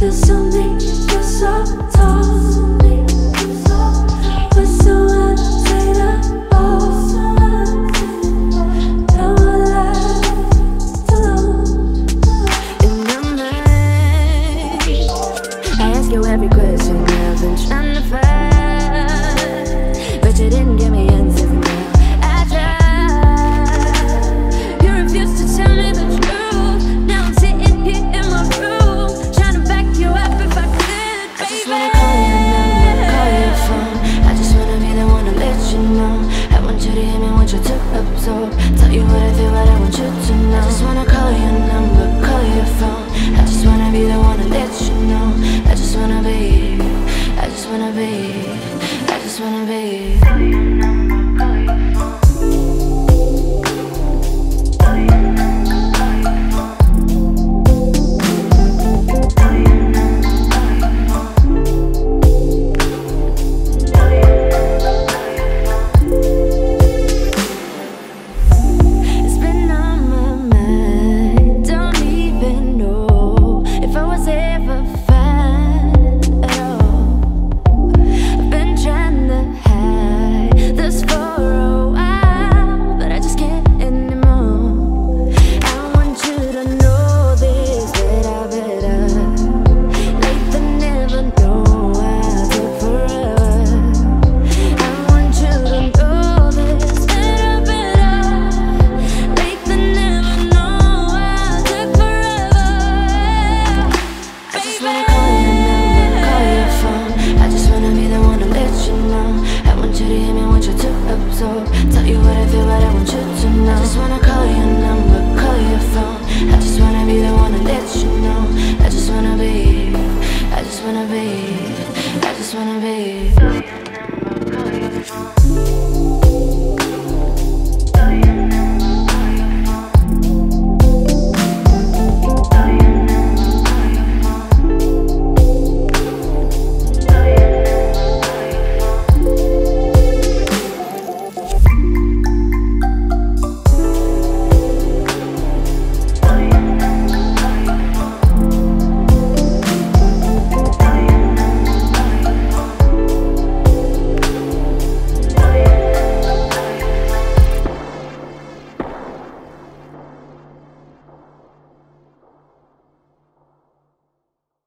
till some just wanna call you.